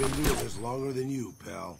been doing this longer than you, pal.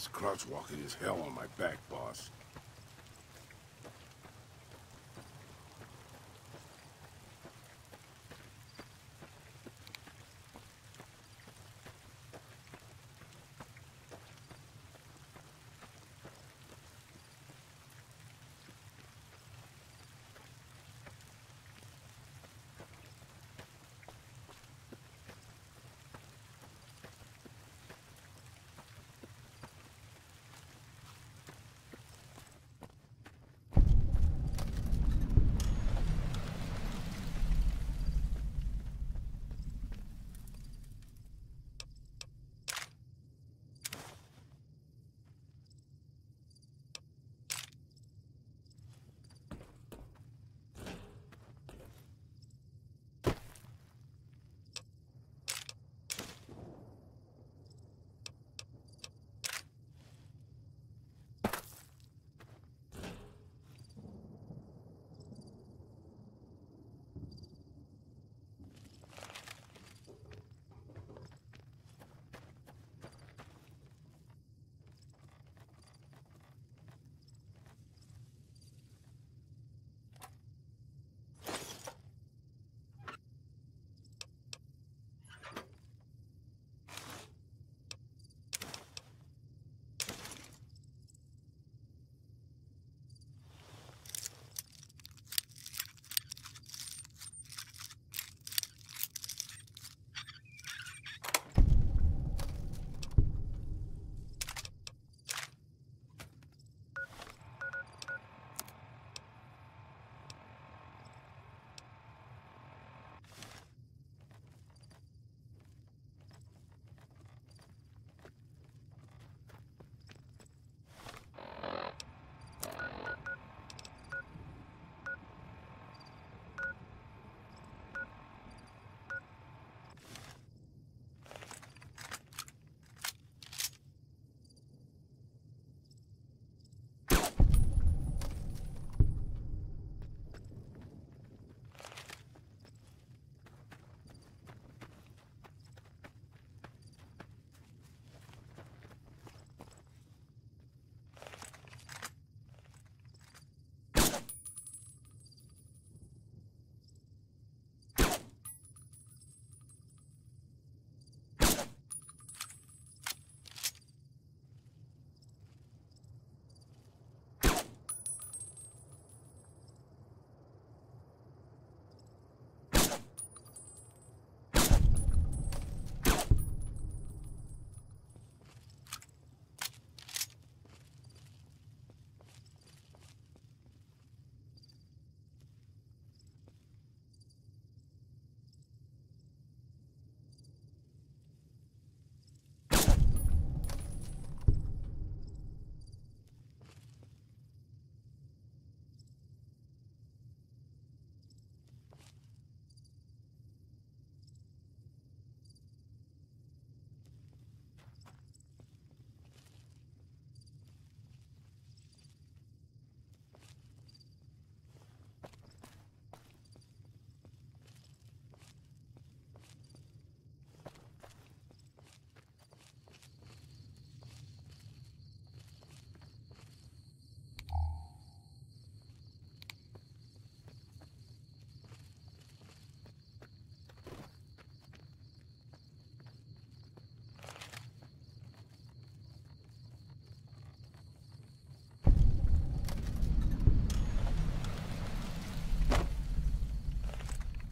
This crouch walking is hell on my back, boss.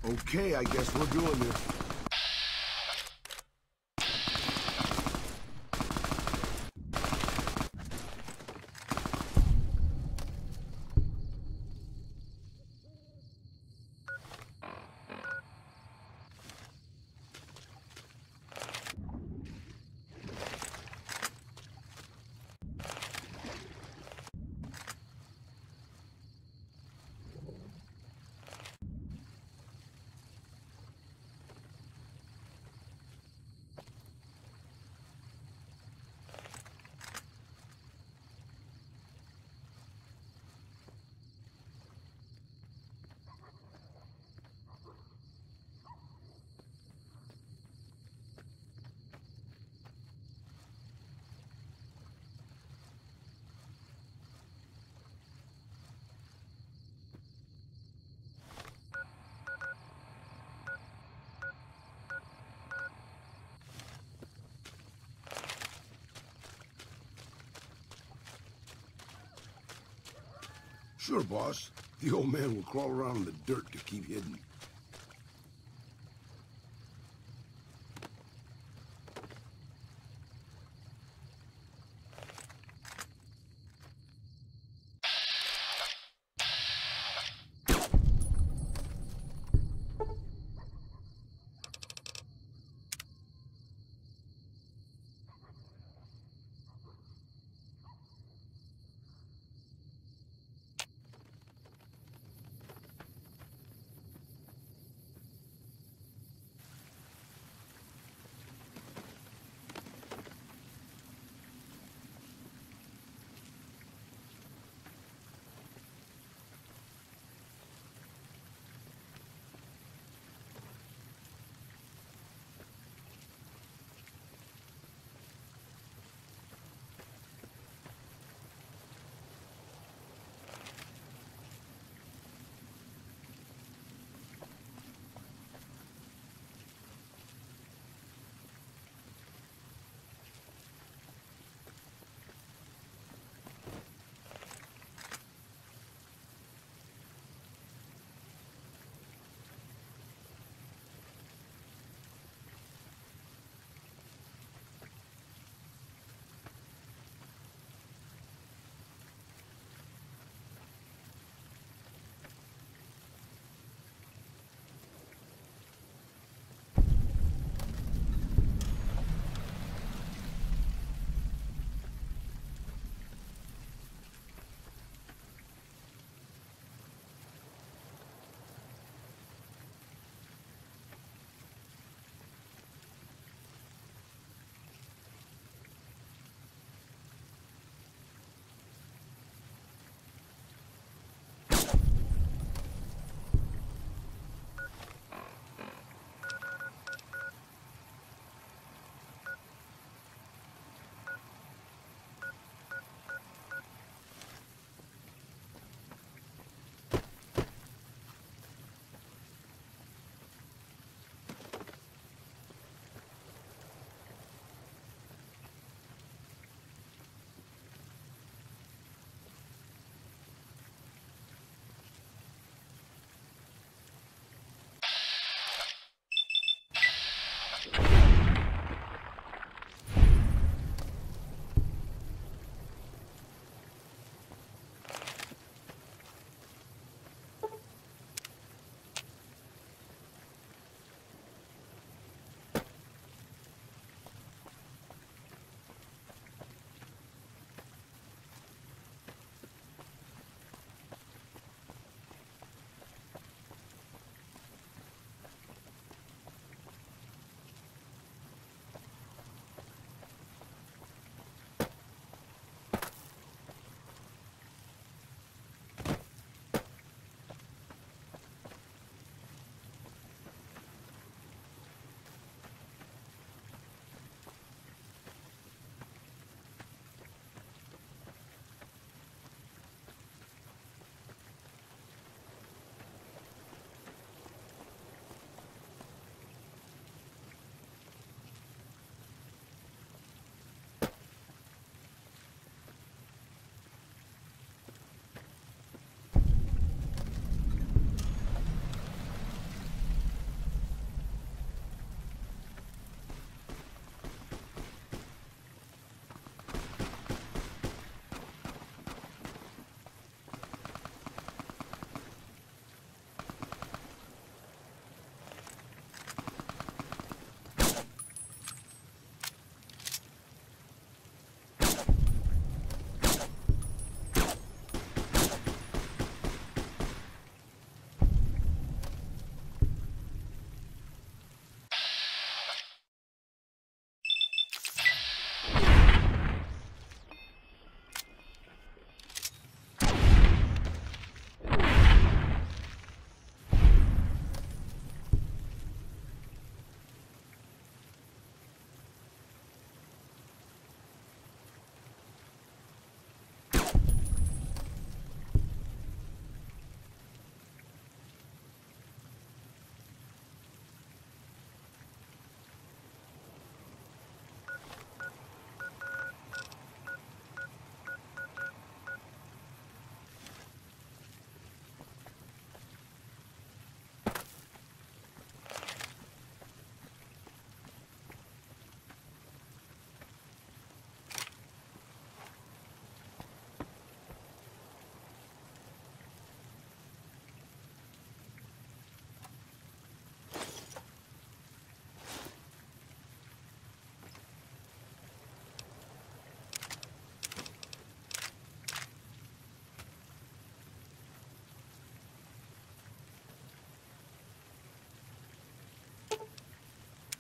Okay, I guess we're doing this. Sure, boss. The old man will crawl around in the dirt to keep hidden.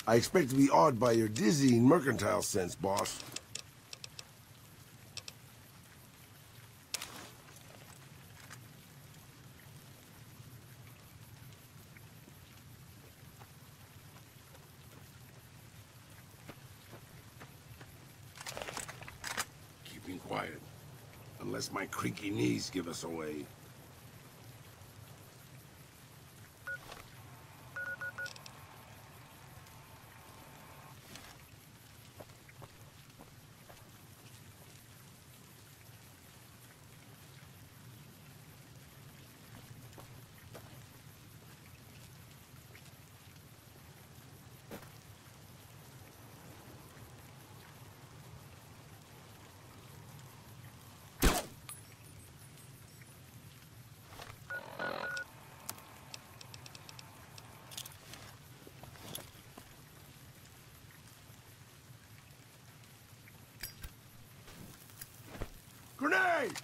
I expect to be awed by your dizzying mercantile sense, boss. Keeping quiet. Unless my creaky knees give us away. Grenade!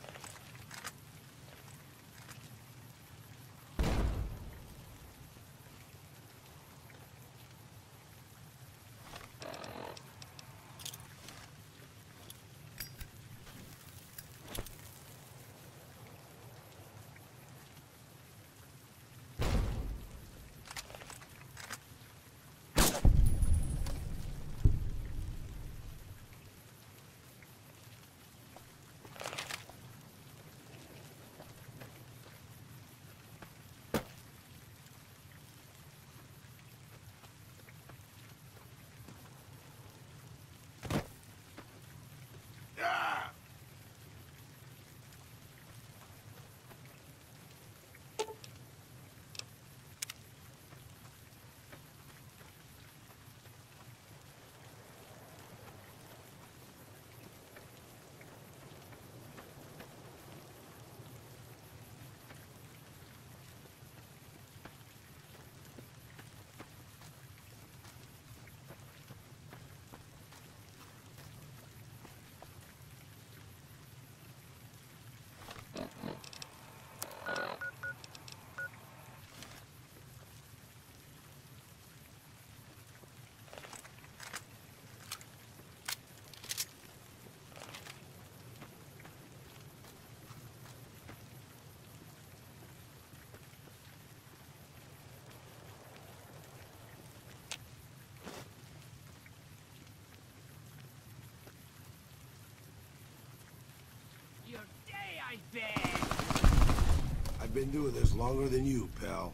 Ah! Your bet! I've been doing this longer than you, pal.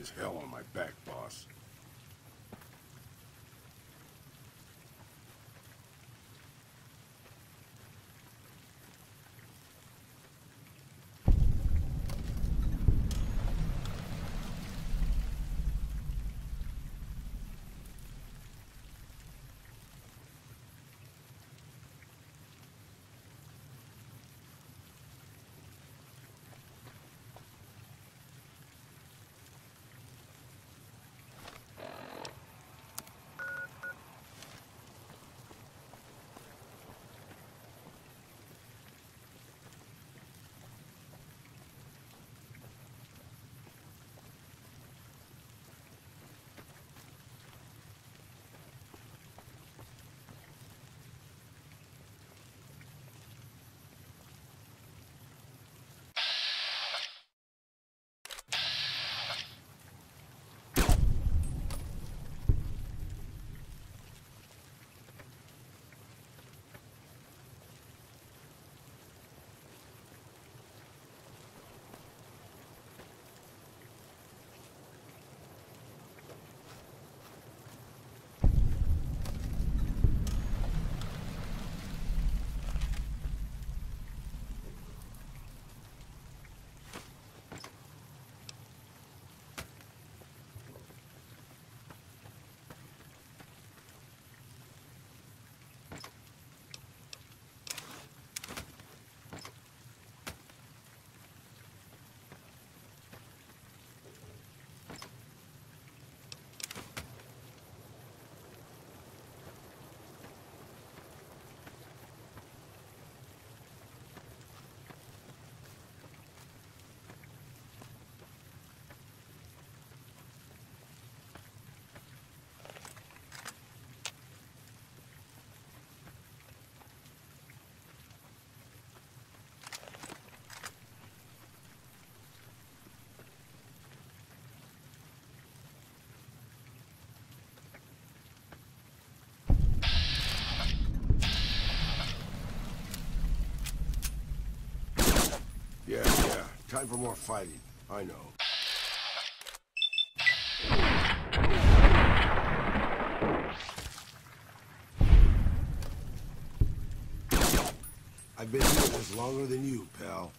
As hell on my back, boss. Time for more fighting. I know. I've been doing this longer than you, pal.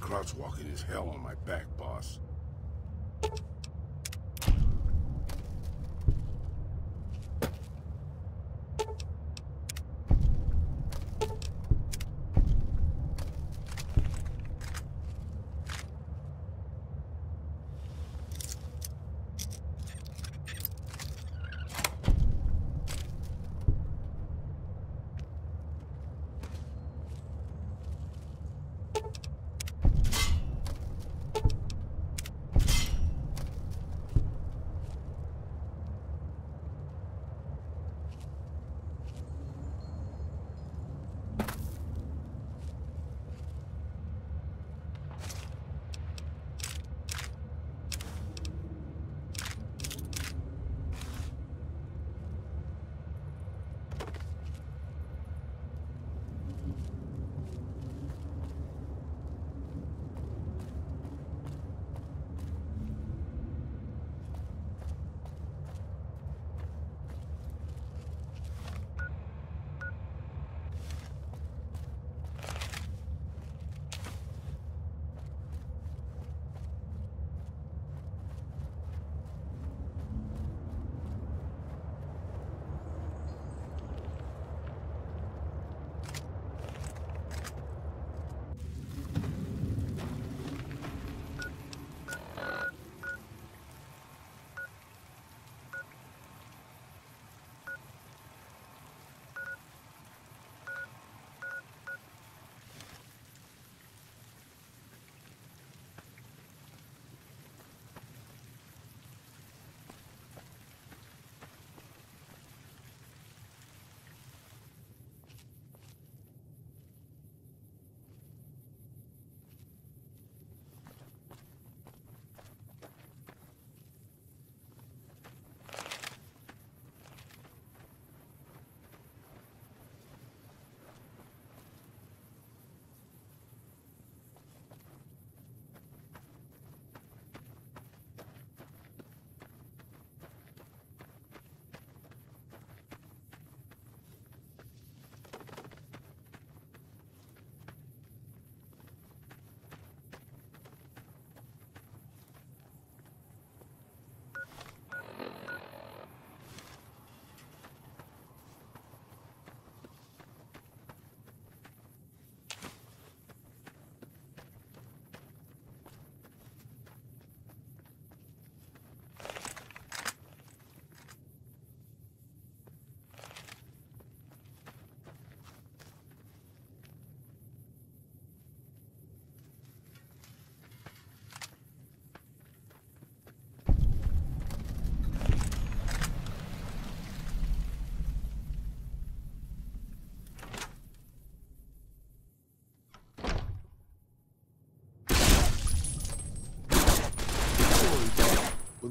This crouch walking is hell on my back, boss.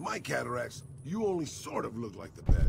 My cataracts, you only sort of look like the bad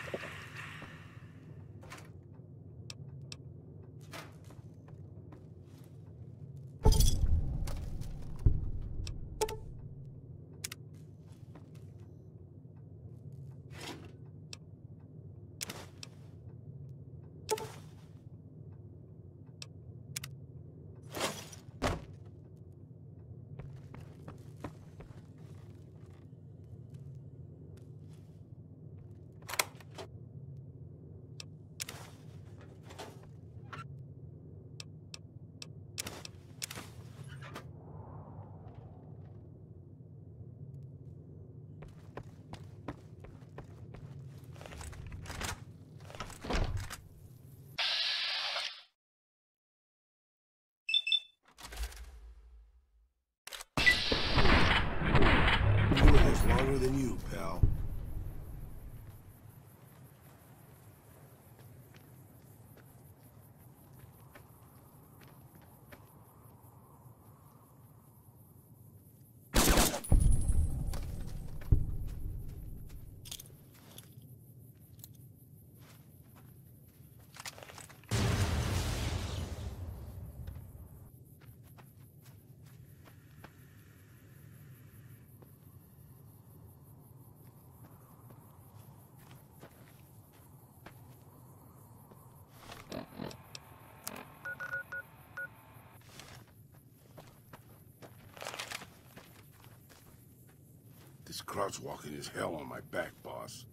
This crouch walking is hell on my back, boss.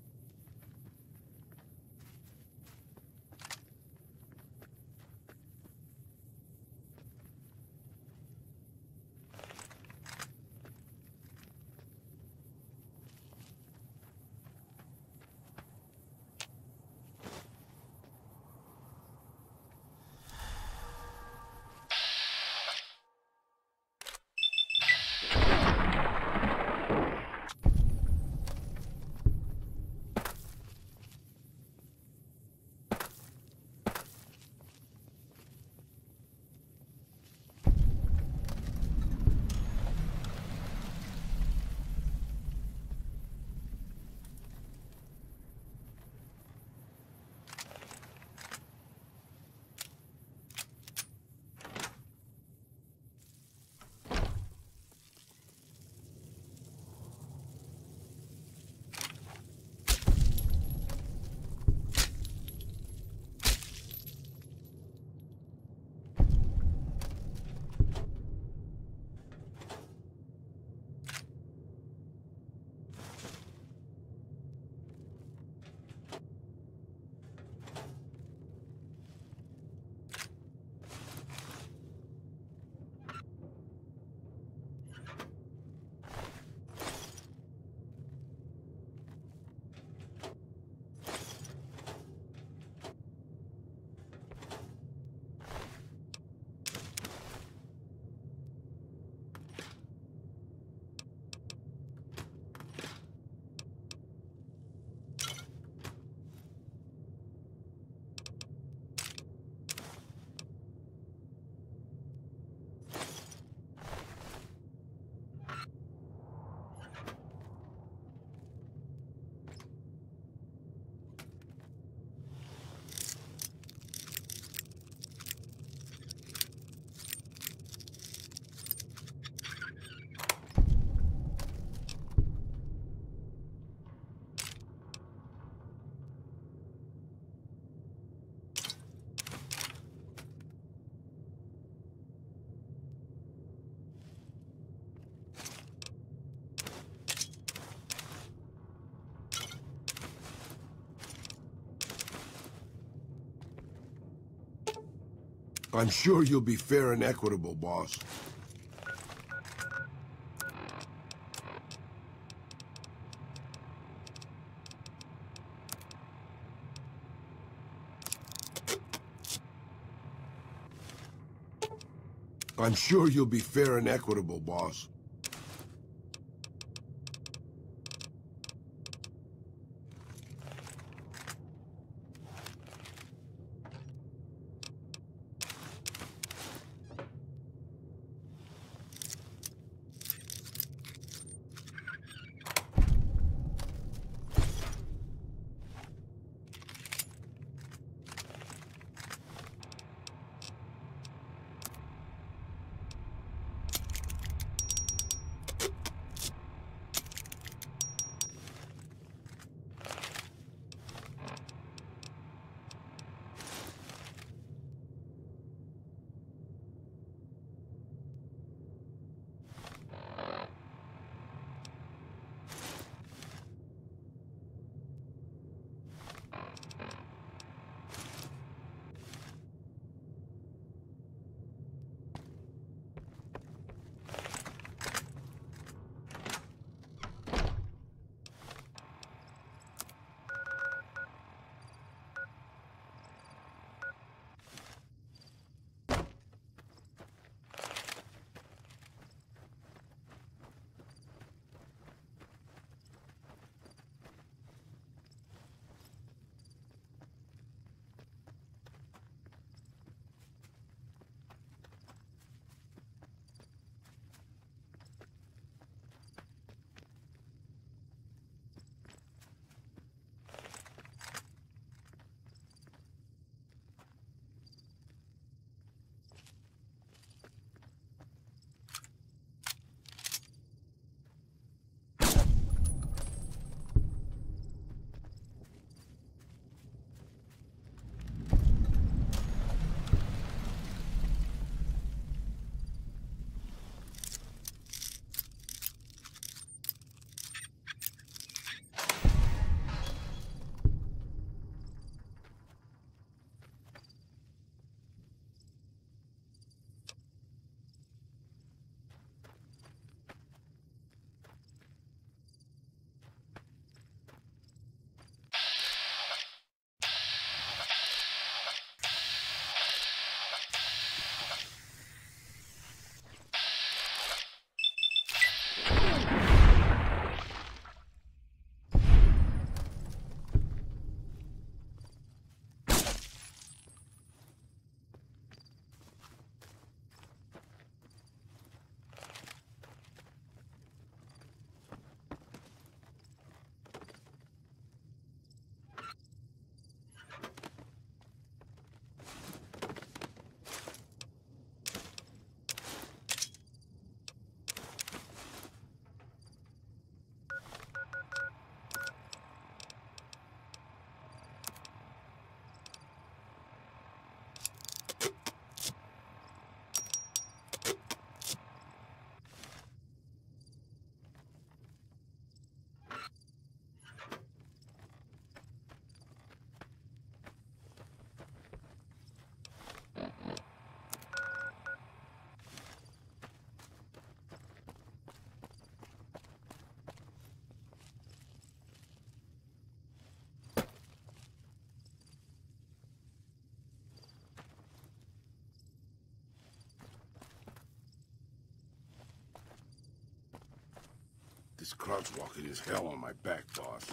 I'm sure you'll be fair and equitable, boss. I'm sure you'll be fair and equitable, boss. This crouch walking is hell on my back, boss.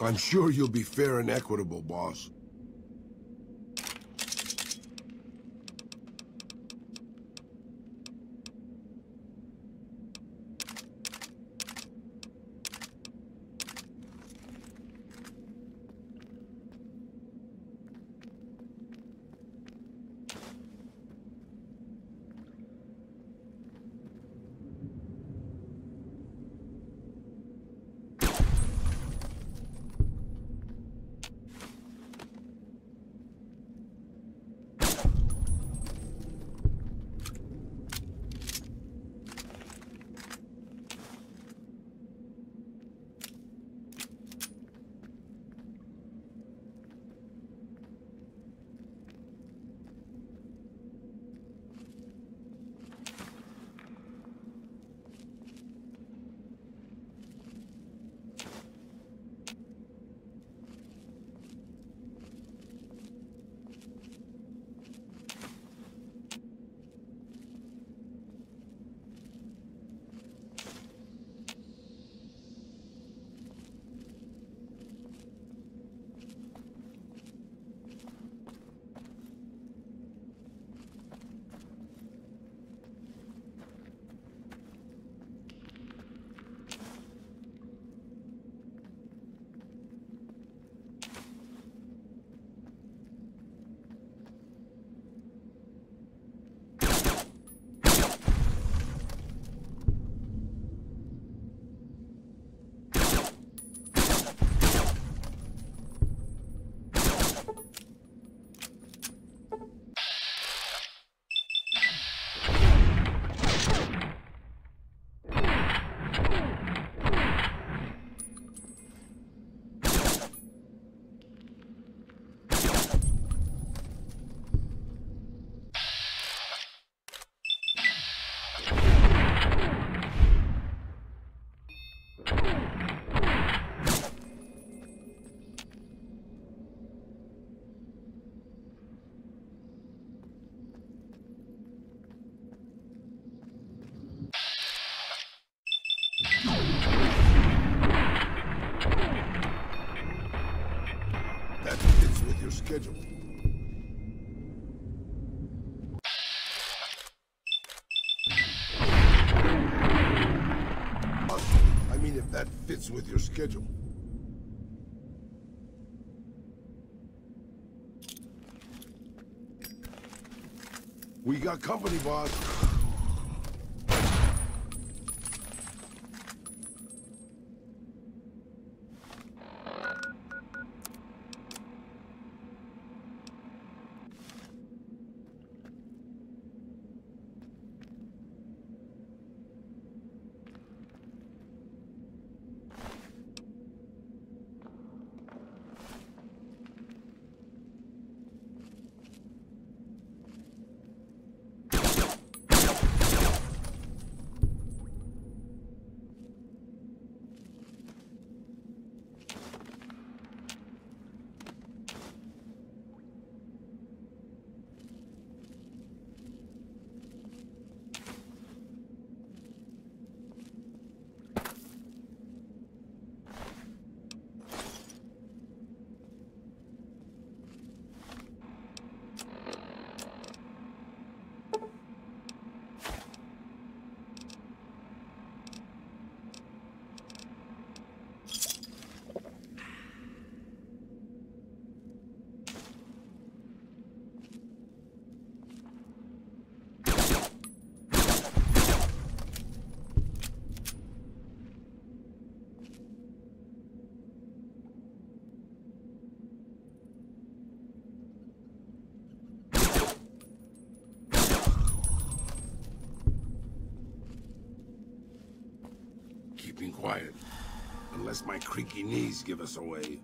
I'm sure you'll be fair and equitable, boss. Schedule. We got company, boss. Quiet. Unless my creaky knees give us away.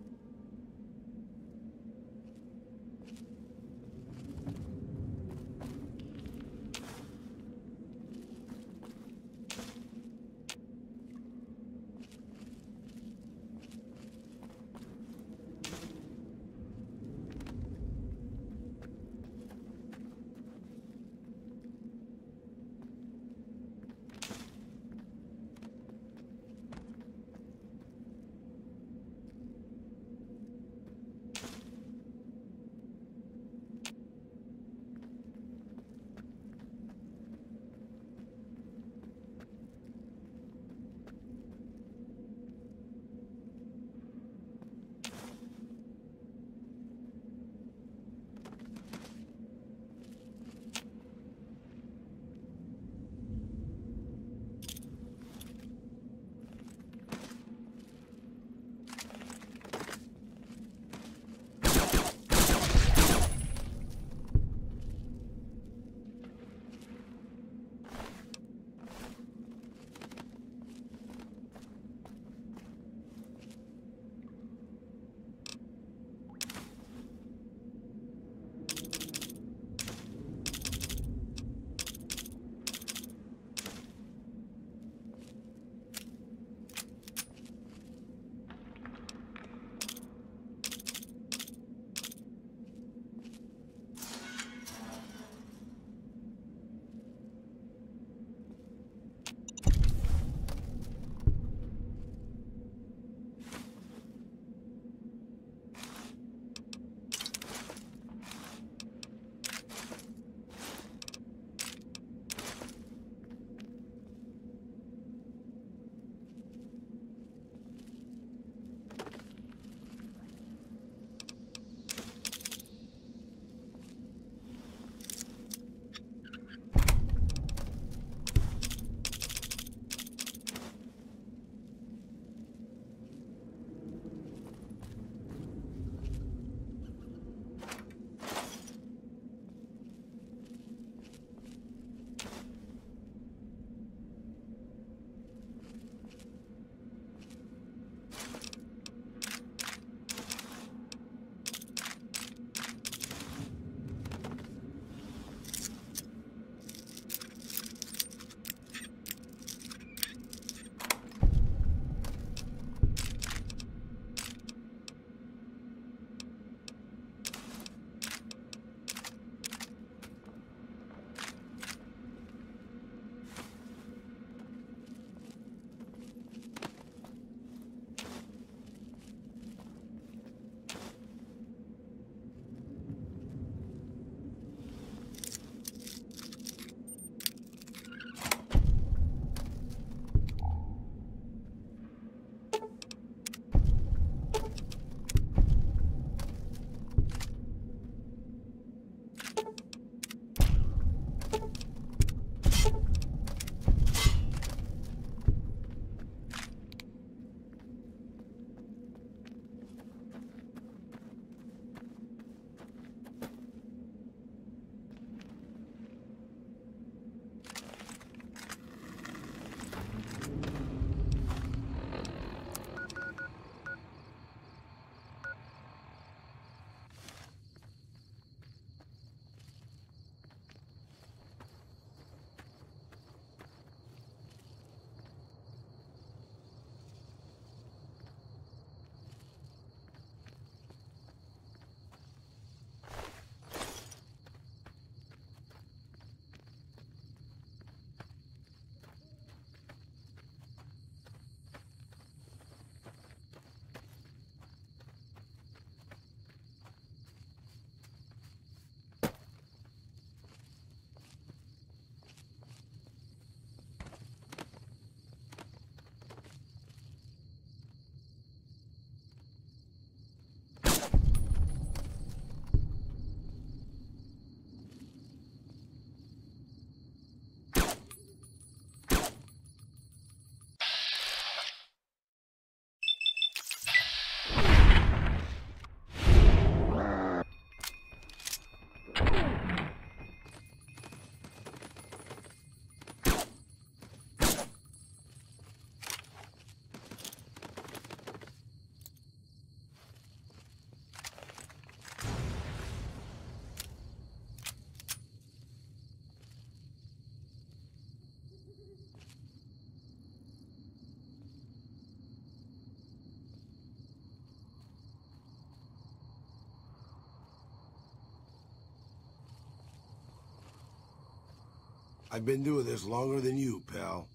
I've been doing this longer than you, pal.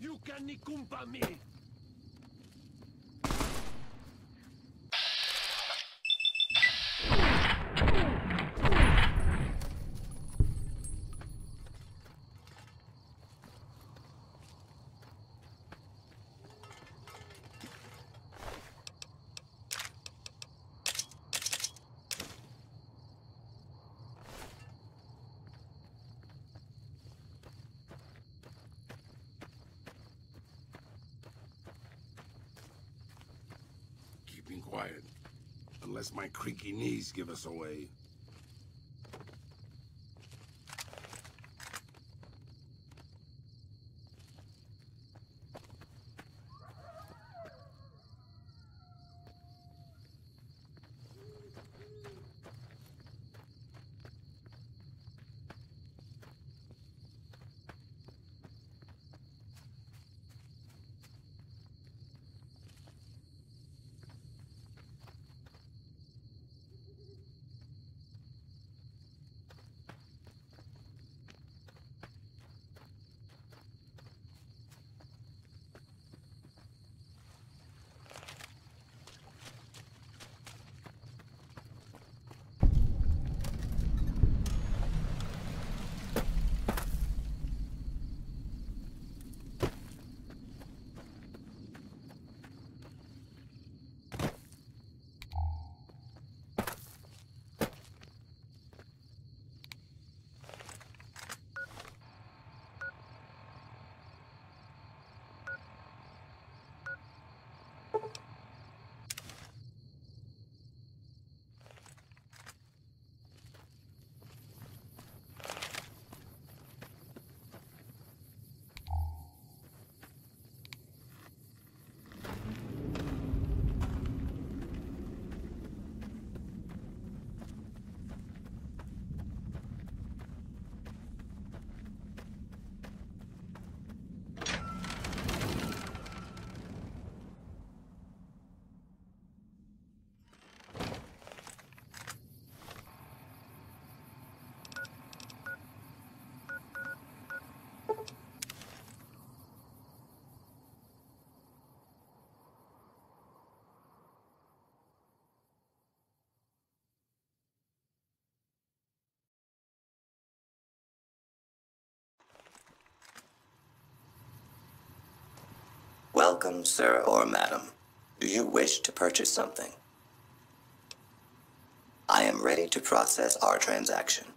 You can me. Keeping quiet. Unless my creaky knees give us away. Welcome, sir or madam. Do you wish to purchase something? I am ready to process our transaction.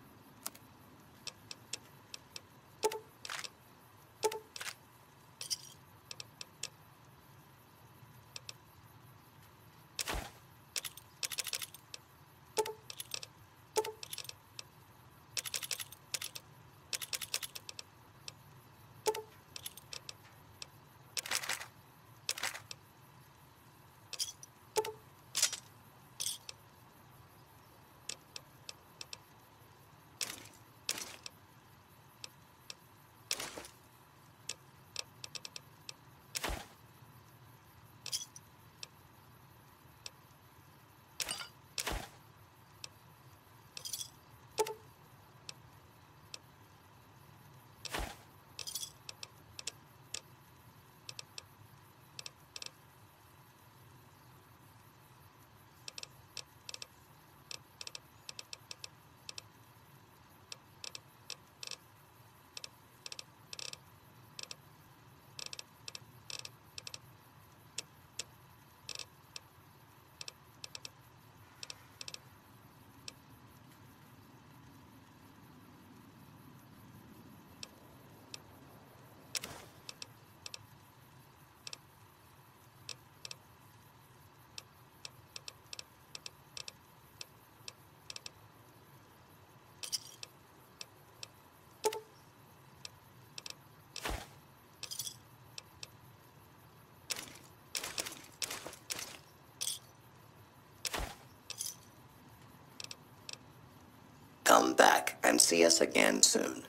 come back and see us again soon.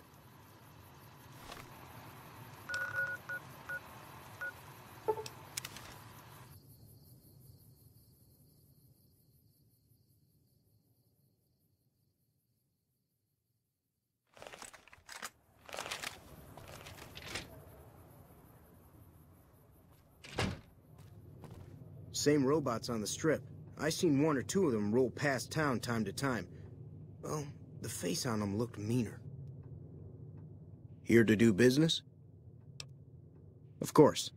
Same robots on the strip. I seen one or two of them roll past town time to time. Well, face on them looked meaner. Here to do business? Of course.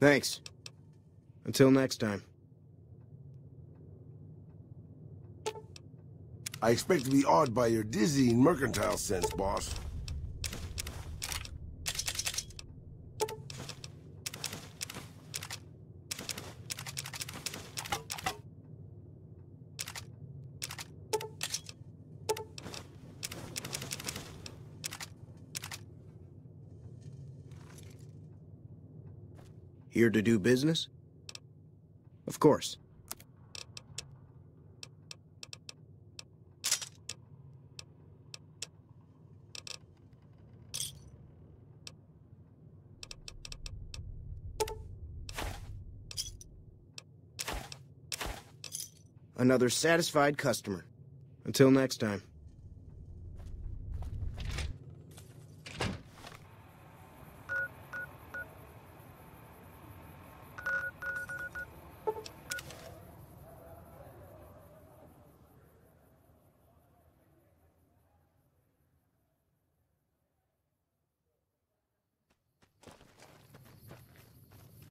Thanks. Until next time. I expect to be awed by your dizzying mercantile sense, boss. Here to do business? Of course. Another satisfied customer. Until next time.